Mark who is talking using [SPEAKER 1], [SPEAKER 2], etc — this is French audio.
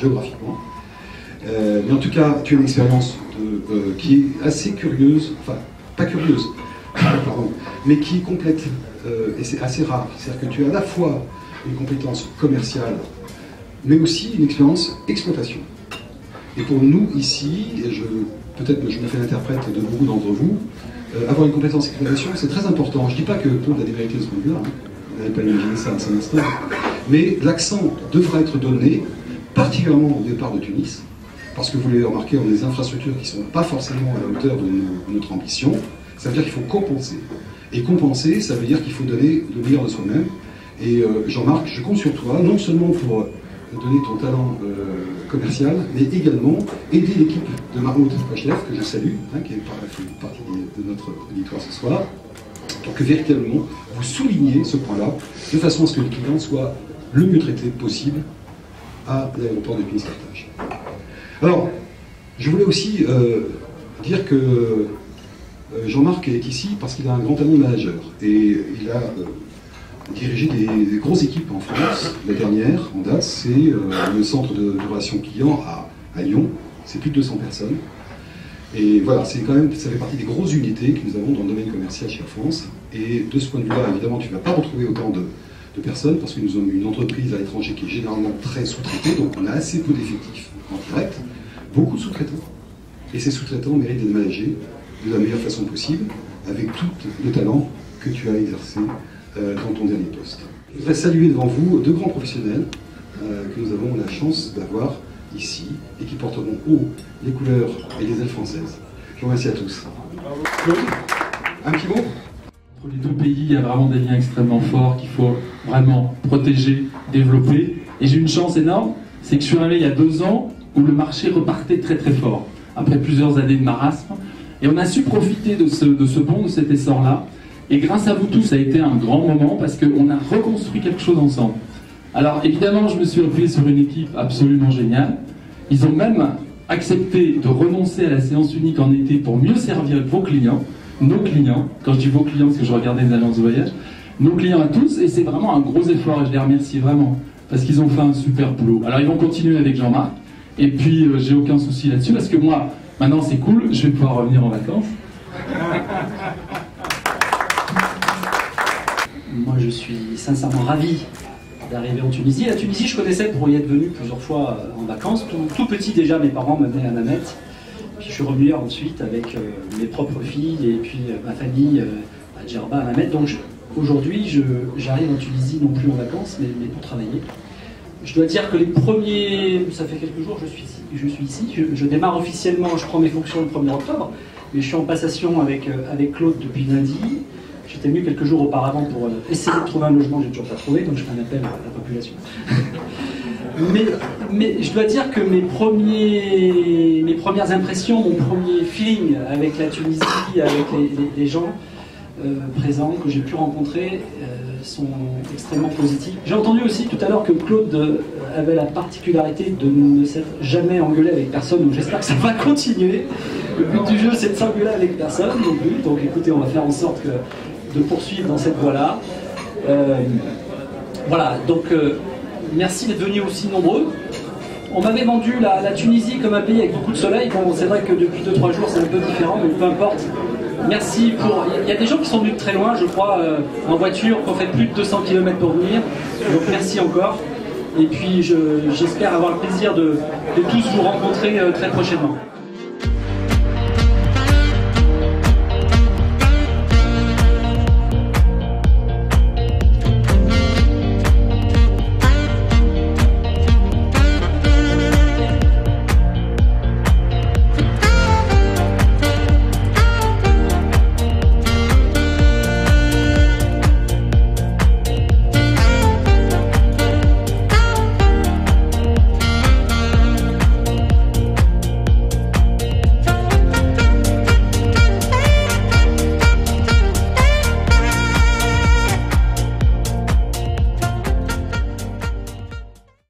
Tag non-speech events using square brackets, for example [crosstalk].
[SPEAKER 1] géographiquement. Euh, mais en tout cas, tu as une expérience de, euh, qui est assez curieuse, enfin, pas curieuse, [coughs] pardon, mais qui est complète, euh, et c'est assez rare. C'est-à-dire que tu as à la fois une compétence commerciale, mais aussi une expérience exploitation. Et pour nous, ici, et peut-être que je me fais l'interprète de beaucoup d'entre vous, avoir une compétence exploitation, c'est très important. Je ne dis pas que Claude a des vérités de ce point de vue-là, vous n'avez pas imaginé ça à un instant, mais l'accent devra être donné, particulièrement au départ de Tunis, parce que vous l'avez remarqué, on a des infrastructures qui ne sont pas forcément à la hauteur de, notre ambition. Ça veut dire qu'il faut compenser. Et compenser, ça veut dire qu'il faut donner le meilleur de soi-même. Et euh, Jean-Marc, je compte sur toi, non seulement pour euh, donner ton talent euh, commercial, mais également aider l'équipe de Mahmoud Pachlev, que je salue, hein, qui est partie de notre auditoire ce soir, pour que véritablement vous souligniez ce point-là, de façon à ce que le client soit le mieux traité possible à l'aéroport de Tunis-Carthage. Alors, je voulais aussi euh, dire que euh, Jean-Marc est ici parce qu'il a un grand de manager et il a euh, dirigé des, grosses équipes en France. La dernière, en date, c'est le centre de, de relations clients à, à Lyon. C'est plus de 200 personnes. Et voilà, c'est quand même, ça fait partie des grosses unités que nous avons dans le domaine commercial chez Air France. Et de ce point de vue-là, évidemment, tu ne vas pas retrouver autant de, personnes parce que nous avons une entreprise à l'étranger qui est généralement très sous-traitée, donc on a assez peu d'effectifs en direct, beaucoup de sous-traitants. Et ces sous-traitants méritent d'être managés de la meilleure façon possible, avec tout le talent que tu as exercé euh, dans ton dernier poste. Je voudrais saluer devant vous deux grands professionnels euh, que nous avons la chance d'avoir ici et qui porteront haut les couleurs et les ailes françaises. Je vous remercie à tous. Claude, un petit mot?
[SPEAKER 2] Entre les deux pays, il y a vraiment des liens extrêmement forts qu'il faut vraiment protéger, développer. Et j'ai une chance énorme, c'est que je suis arrivé il y a deux ans où le marché repartait très très fort, après plusieurs années de marasme. Et on a su profiter de ce, de ce bond, de cet essor-là. Et grâce à vous tous, ça a été un grand moment parce qu'on a reconstruit quelque chose ensemble. Alors évidemment, je me suis appuyé sur une équipe absolument géniale. Ils ont même accepté de renoncer à la séance unique en été pour mieux servir vos clients, nos clients. Quand je dis vos clients, parce que je regardais les agences de voyage, nos clients à tous. Et c'est vraiment un gros effort et je les remercie vraiment parce qu'ils ont fait un super boulot. Alors ils vont continuer avec Jean-Marc. Et puis euh, j'ai aucun souci là-dessus parce que moi, maintenant c'est cool, je vais pouvoir revenir en vacances.
[SPEAKER 3] Moi, je suis sincèrement ravi d'arriver en Tunisie. La Tunisie, je connaissais pour y être venu plusieurs fois euh, en vacances. Tout, petit déjà, mes parents m'amenaient à Mamet. Puis je suis revenu ensuite avec euh, mes propres filles et puis euh, ma famille à Djerba, à Mamet. Donc aujourd'hui, j'arrive en Tunisie non plus en vacances, mais, pour travailler. Je dois dire que les premiers, ça fait quelques jours je suis ici. Je, suis ici. Je, je démarre officiellement, je prends mes fonctions le 1er octobre, mais je suis en passation avec, avec Claude depuis lundi. J'étais venu quelques jours auparavant pour euh, essayer de trouver un logement, j'ai toujours pas trouvé, donc je fais un appel à la population. [laughs] mais, je dois dire que mes, premières impressions, mon premier feeling avec la Tunisie, avec les, gens euh, présents que j'ai pu rencontrer euh, sont extrêmement positifs. J'ai entendu aussi tout à l'heure que Claude avait la particularité de ne s'être jamais engueulé avec personne, donc j'espère que ça va [laughs] continuer. Le but du jeu, c'est de s'engueuler avec personne plus, donc écoutez, on va faire en sorte que, de poursuivre dans cette voie-là. Euh, voilà, donc euh, merci d'être venus aussi nombreux. On m'avait vendu la, Tunisie comme un pays avec beaucoup de soleil. Bon, c'est vrai que depuis 2-3 jours, c'est un peu différent, mais peu importe. Merci pour. Il y a- des gens qui sont venus de très loin, je crois, euh, en voiture, qui ont fait plus de 200 km pour venir. Donc merci encore. Et puis je- j'espère avoir le plaisir de, de tous vous rencontrer très prochainement.